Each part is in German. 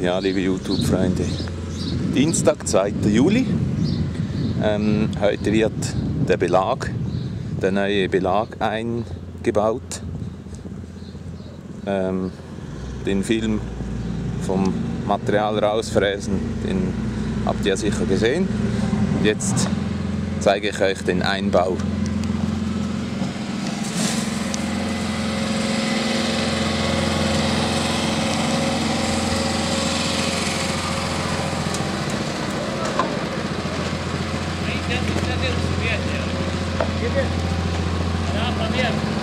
Ja, liebe YouTube-Freunde, Dienstag, 2. Juli. Ähm, heute wird der Belag, der neue Belag eingebaut. Ähm, den Film vom Material rausfräsen, den habt ihr sicher gesehen. Jetzt zeige ich euch den Einbau Diga. Olha lá, Flamengo.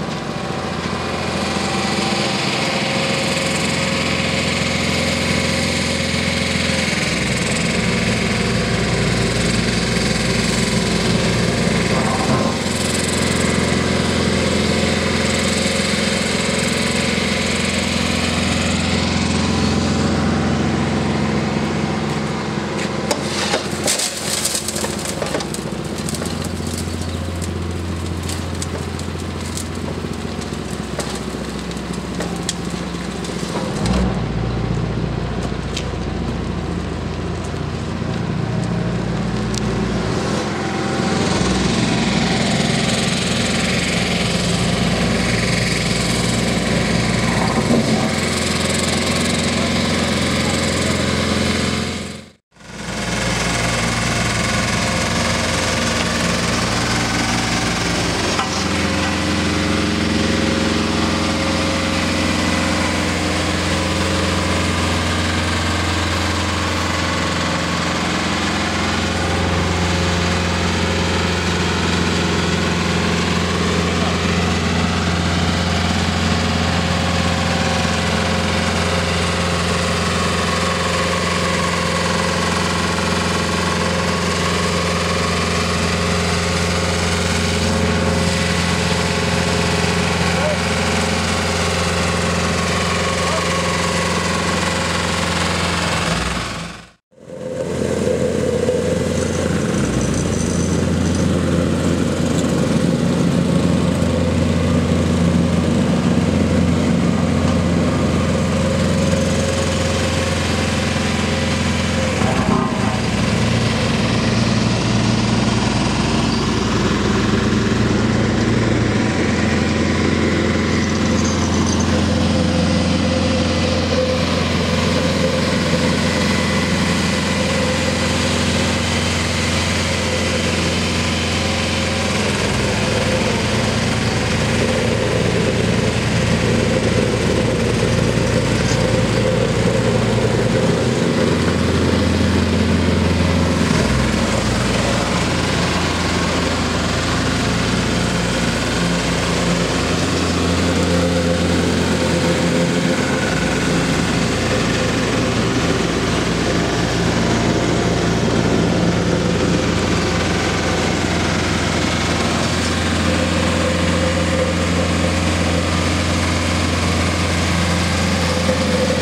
you